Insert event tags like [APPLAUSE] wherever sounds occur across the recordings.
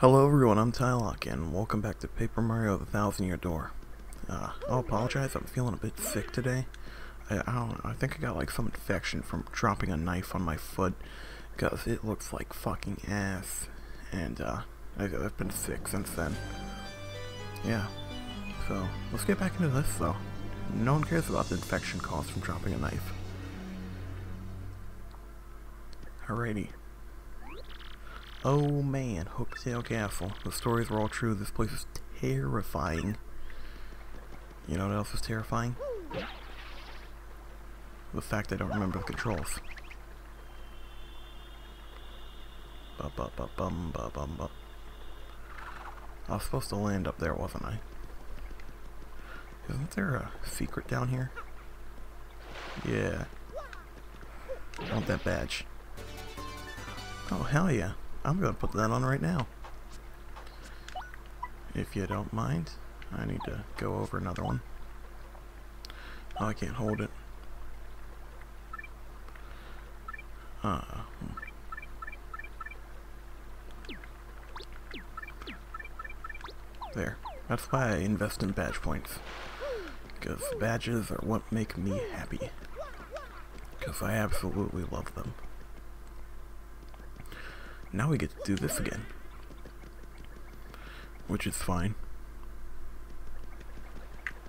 Hello everyone, I'm Tialoc, and welcome back to Paper Mario The Thousand Year Door. Uh, I'll apologize, I'm feeling a bit sick today. I, I don't I think I got like some infection from dropping a knife on my foot, because it looks like fucking ass, and uh, I, I've been sick since then. Yeah, so let's get back into this though. No one cares about the infection caused from dropping a knife. Alrighty. Oh man, Hooktail Castle. The stories were all true. This place is terrifying. You know what else is terrifying? The fact I don't remember the controls. Ba ba ba bum ba bum ba. I was supposed to land up there, wasn't I? Isn't there a secret down here? Yeah. I want that badge. Oh, hell yeah. I'm going to put that on right now. If you don't mind, I need to go over another one. Oh, I can't hold it. Uh, there. That's why I invest in badge points. Because badges are what make me happy. Because I absolutely love them. Now we get to do this again. Which is fine.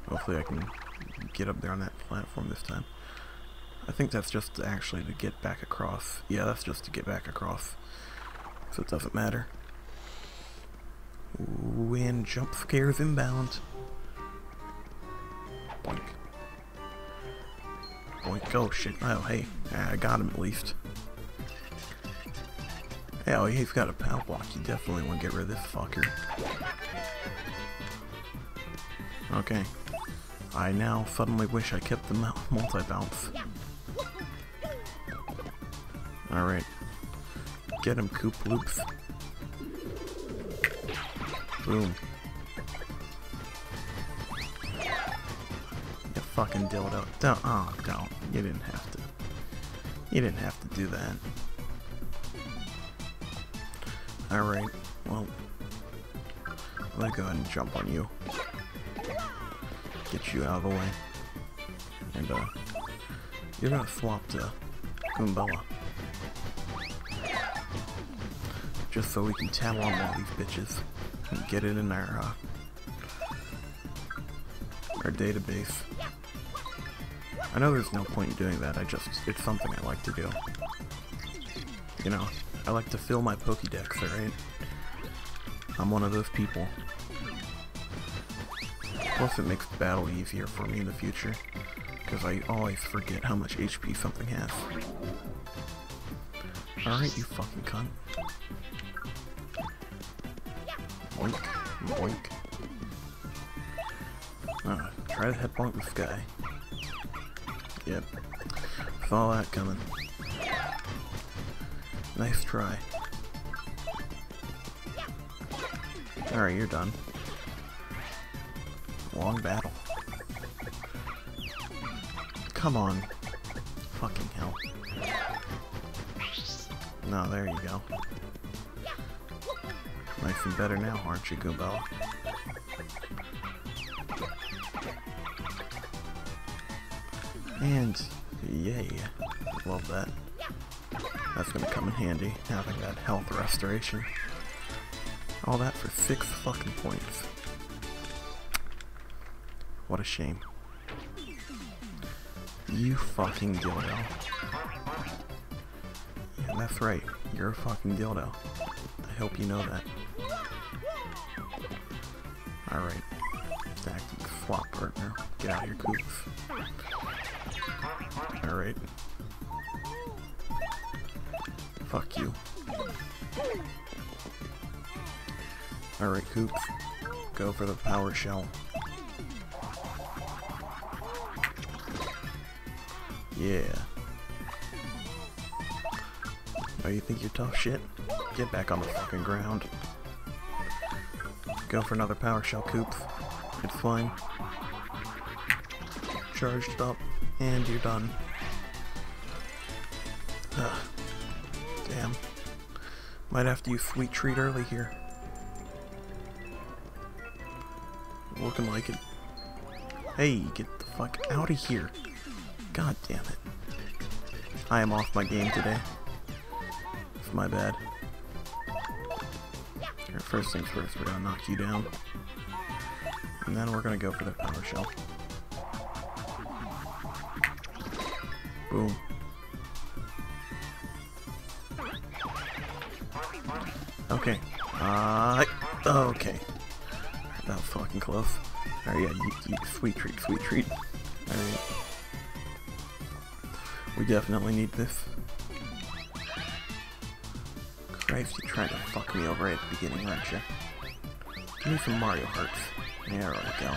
Hopefully I can get up there on that platform this time. I think that's just actually to get back across. Yeah, that's just to get back across. So it doesn't matter. And jump scares inbound. Boink. Boink. Oh shit. Oh hey. I got him at least. Hell, he's got a power block. You definitely want to get rid of this fucker. Okay. I now suddenly wish I kept the multi-bounce. Alright. Get him, Coop Loops. Boom. You fucking dildo. Don't, oh, don't. You didn't have to. You didn't have to do that. Alright, well, I'm gonna go ahead and jump on you. Get you out of the way. And, uh, you're gonna swap to Goombella. Just so we can tattle on all these bitches and get it in our, uh, our database. I know there's no point in doing that, I just, it's something I like to do. You know, I like to fill my Pokédex, alright? I'm one of those people. Plus it makes battle easier for me in the future, because I always forget how much HP something has. Alright, you fucking cunt. Boink, boink. Uh, try to headbonk this guy. Yep. Saw that coming. Nice try. Alright, you're done. Long battle. Come on. Fucking hell. No, there you go. Nice and better now, aren't you, Goombella? And, yay. Love that. That's gonna come in handy, having that health restoration. All that for six fucking points. What a shame. You fucking dildo. Yeah, that's right. You're a fucking dildo. I hope you know that. Alright. Tactic swap partner. Get out of your coops. Alright. Fuck you. Alright, Coop. Go for the power shell. Yeah. Oh, you think you're tough shit? Get back on the fucking ground. Go for another power shell, Coops. It's fine. Charged up, and you're done. [SIGHS] Ugh. Damn. Might have to use Sweet Treat early here. Looking like it. Hey, get the fuck out of here. God damn it. I am off my game today. It's my bad. Here, first things first, we're gonna knock you down. And then we're gonna go for the power shell. Boom. Okay. Uh, okay. That was fucking close. Alright, yeah, you, you, sweet treat, sweet treat. Alright. We definitely need this. Christ, you trying to fuck me over at the beginning, aren't you? Give me some Mario Hearts. There we go.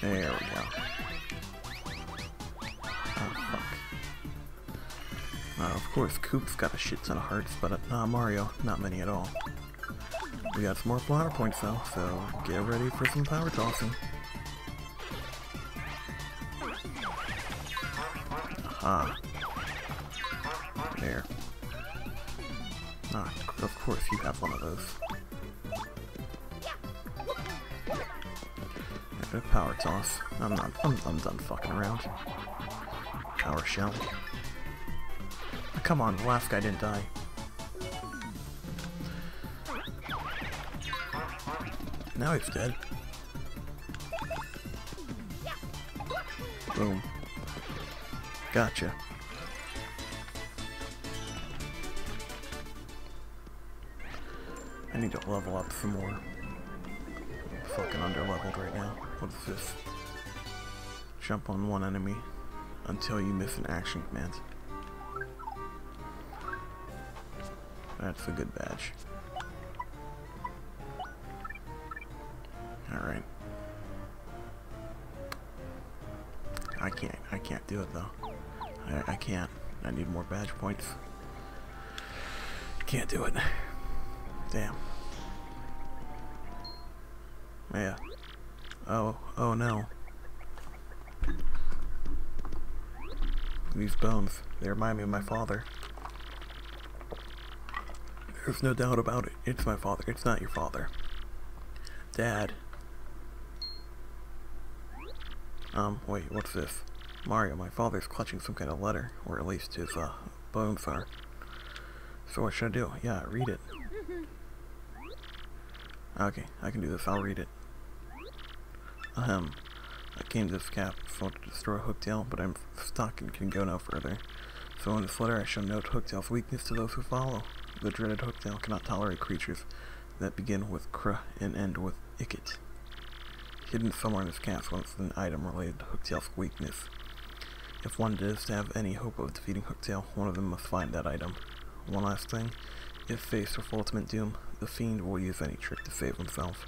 There we go. Uh, of course, Coop's got a shit ton of hearts, but uh, Mario, not many at all. We got some more flower points though, so get ready for some power tossing. Aha. There. Ah, of course you have one of those. power toss. I'm not. I'm, I'm done fucking around. Power shell. Come on, the last guy didn't die. Now he's dead. Boom. Gotcha. I need to level up some more. I'm fucking under leveled right now. What's this? Jump on one enemy until you miss an action command. That's a good badge. Alright. I can't, I can't do it though. I, I can't. I need more badge points. Can't do it. Damn. Yeah. Oh, oh no. These bones, they remind me of my father. There's no doubt about it. It's my father. It's not your father. Dad. Um, wait, what's this? Mario, my father's clutching some kind of letter, or at least his, uh, bones are. So what should I do? Yeah, read it. Okay, I can do this. I'll read it. Ahem. I came to this cap to destroy Hooktail, but I'm stuck and can go no further. So in this letter I shall note Hooktail's weakness to those who follow. The dreaded Hooktail cannot tolerate creatures that begin with Kr and end with Ikit. Hidden somewhere in this capsule is an item related to Hooktail's weakness. If one is to have any hope of defeating Hooktail, one of them must find that item. One last thing, if faced with ultimate doom, the fiend will use any trick to save himself.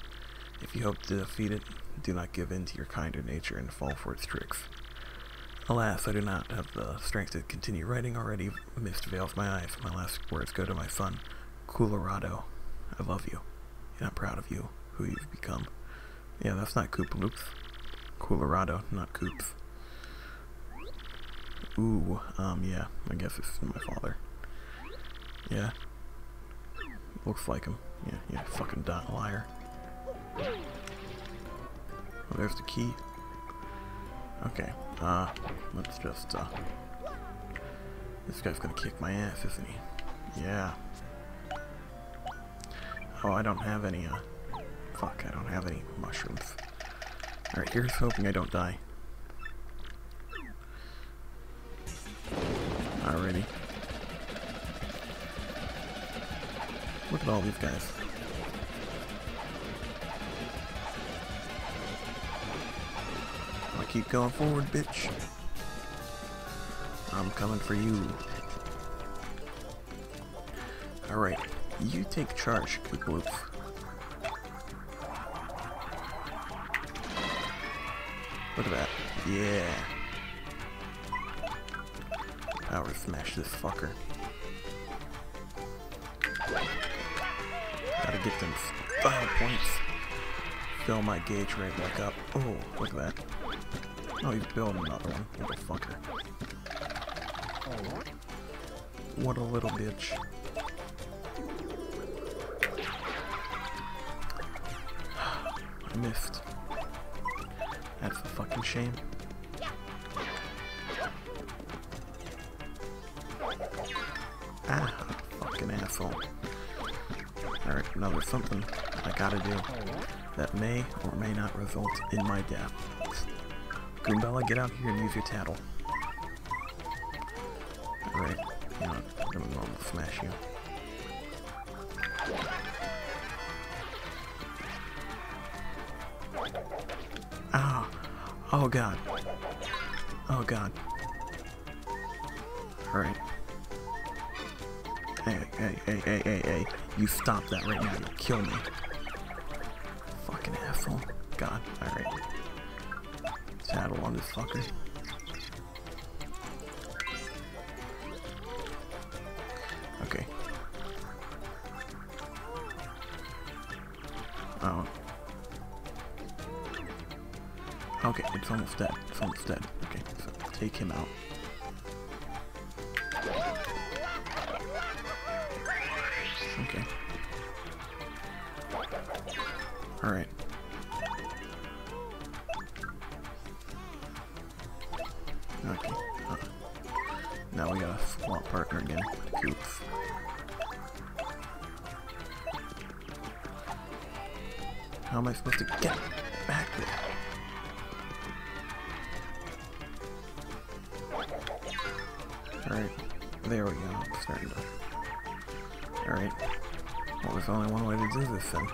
If you hope to defeat it, do not give in to your kinder nature and fall for its tricks. Alas, I do not have the strength to continue writing already. Mist veils my eyes. My last words go to my son, Kolorado. I love you, and I'm proud of you, who you've become. Yeah, that's not Koopa Loops. Kolorado, not Koops. Ooh, um, yeah, I guess it's my father. Yeah. Looks like him. Yeah, yeah, fucking dot liar. Oh, there's the key. Okay, uh, let's just, uh... This guy's gonna kick my ass, isn't he? Yeah. Oh, I don't have any, uh... Fuck, I don't have any mushrooms. Alright, here's hoping I don't die. Alrighty. Look at all these guys. Keep going forward, bitch. I'm coming for you. Alright, you take charge, Koopaloop. Look at that. Yeah. Power smash this fucker. Gotta get them style points. Fill my gauge right back up. Oh, look at that. Oh, he's building another one. Little fucker. What a little bitch. I [GASPS] missed. That's a fucking shame. Ah, fucking asshole. Alright, now there's something I gotta do that may or may not result in my death. Goombella, get out here and use your tattle. Alright, you know, I'm gonna normal smash you. Ah! Oh god. Oh god. Alright. Hey, hey, hey, hey, hey, hey. You stop that right now. You'll kill me. Fucking asshole. God. Alright. Tattle on this fucker. Okay. Oh. Okay, it's almost dead. It's almost dead. Okay, so take him out. Now we got a swap partner again. How am I supposed to get back there? Alright. There we go. Starting to Alright. Well, there's only one way to do this then.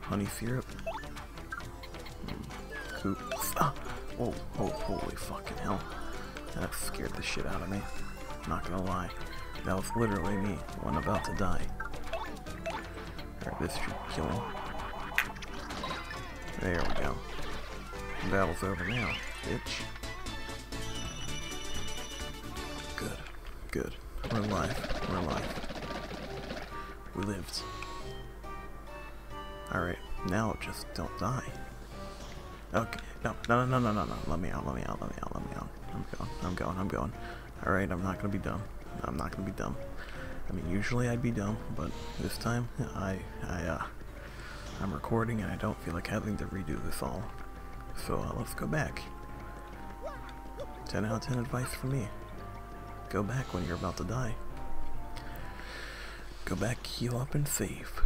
Honey syrup. Whoa, oh, holy fucking hell. That scared the shit out of me. Not gonna lie. That was literally me, one about to die. Alright, this should kill him. There we go. Battle's over now, bitch. Good. Good. We're alive. We're alive. We lived. Alright, now just don't die. Okay, no, no, no, no, no, no, let me out, let me out, let me out, let me out. I'm going, I'm going, I'm going. Alright, I'm not gonna be dumb. I'm not gonna be dumb. I mean, usually I'd be dumb, but this time, I, I, uh, I'm recording and I don't feel like having to redo this all. So, uh, let's go back. 10 out of 10 advice from me. Go back when you're about to die. Go back, heal up, and save.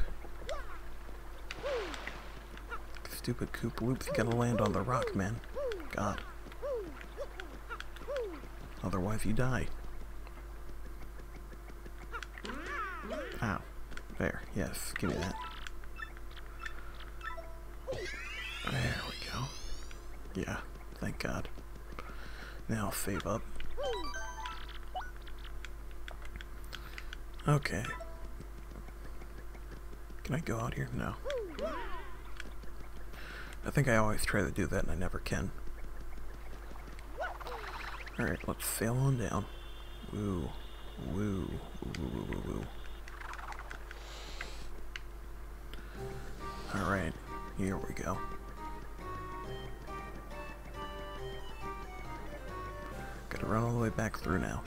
Stupid Coop Loops, you gotta land on the rock, man. God. Otherwise you die. Ow. There, yes, give me that. There we go. Yeah, thank God. Now save up. Okay. Can I go out here? No. I think I always try to do that and I never can. Alright, let's sail on down. Woo. Woo. Woo, woo, woo, woo. Alright, here we go. Gotta run all the way back through now.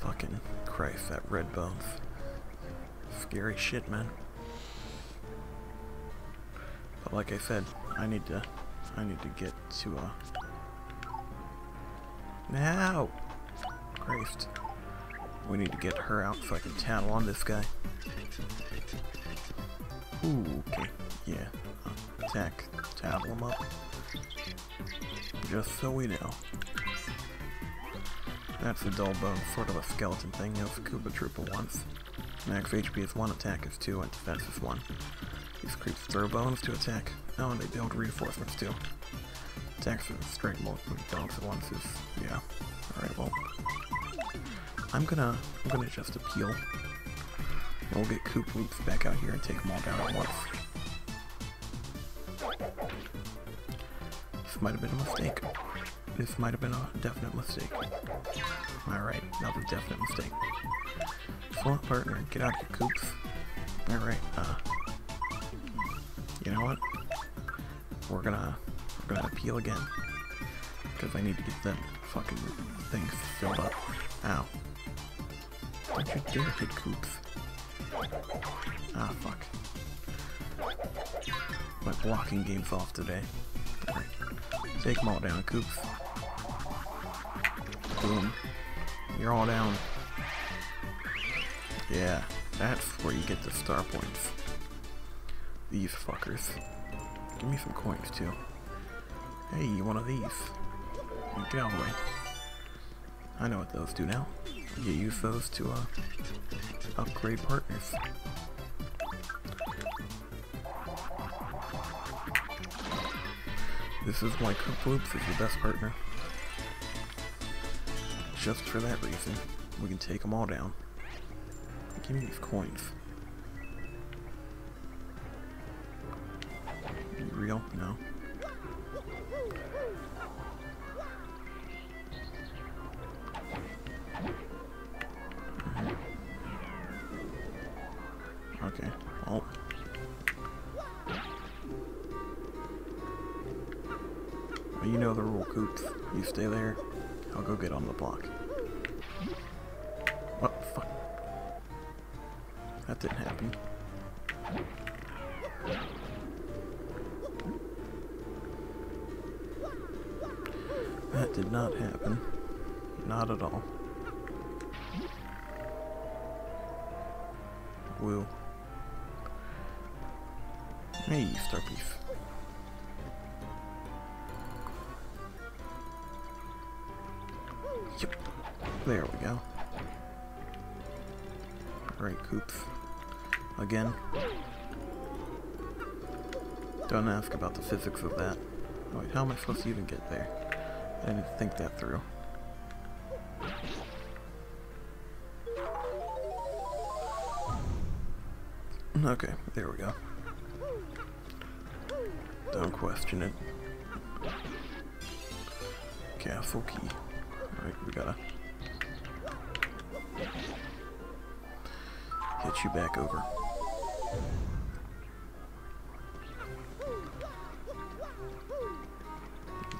Fucking Christ, that red bones. Scary shit, man. Like I said, I need to, I need to get to, uh... Now! Christ. We need to get her out so I can tattle on this guy. Ooh, okay. Yeah. Attack. Tattle him up. Just so we know. That's a dull bone, sort of a skeleton thing, as Koopa Troopa once. Max HP is 1, attack is 2, and defense is 1. These creeps throw bones to attack. Oh, and they build reinforcements too. Attacks is straight multiple dogs at once is, yeah. Alright, well. I'm gonna, I'm gonna just appeal. And we'll get Coop Loops back out here and take them all down at once. This might have been a mistake. This might have been a definite mistake. Alright, that was a definite mistake. Swamp partner, get out of your coops. Alright, uh... You know what? We're gonna... We're gonna appeal again. Because I need to get that fucking thing filled up. Ow. Don't you dare hit Coops. Ah, fuck. My blocking game's off today. Take them all down, Coops. Boom. You're all down. Yeah, that's where you get the star points. These fuckers. Give me some coins too. Hey, one of these. Get out of the way. I know what those do now. You use those to uh, upgrade partners. This is why Loops is your best partner. Just for that reason, we can take them all down. Give me these coins. Real? No. Mm-hmm. Okay, well. well. You know the rule, Coops. You stay there, I'll go get on the block. What? Fuck. That didn't happen. That did not happen. Not at all. Woo. Hey, Star Beef. Yep. There we go. Alright, Coops. Again. Don't ask about the physics of that. Wait, how am I supposed to even get there? I didn't think that through. Okay, there we go. Don't question it. Castle key. Alright, we gotta get you back over.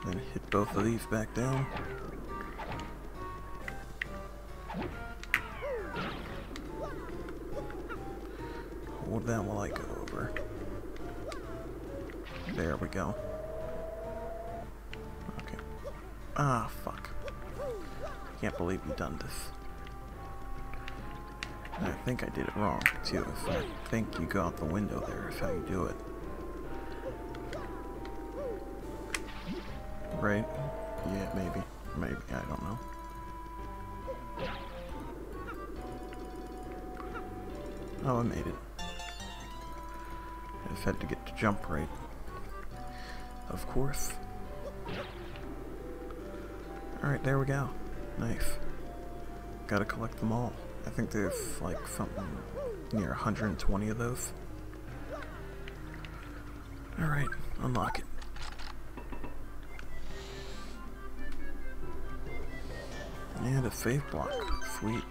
Then hit both of these back down. Hold that while I go over. There we go. Okay. Ah, fuck. I Can't believe you done this. I think I did it wrong, too. I think you go out the window there is how you do it. Right? Yeah, maybe. Maybe, I don't know. Oh, I made it. I just had to get to jump right. Of course. Alright, there we go. Nice. Gotta collect them all. I think there's like something near 120 of those. Alright, unlock it. And a faith block. Sweet.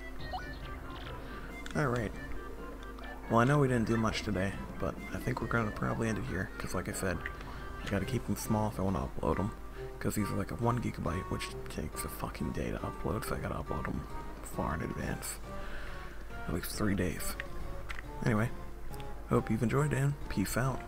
Alright. Well, I know we didn't do much today, but I think we're going to probably end it here, because like I said, I gotta keep them small if I want to upload them, because these are like a 1 gigabyte, which takes a fucking day to upload, so I gotta upload them far in advance. At least three days. Anyway, hope you've enjoyed, and peace out.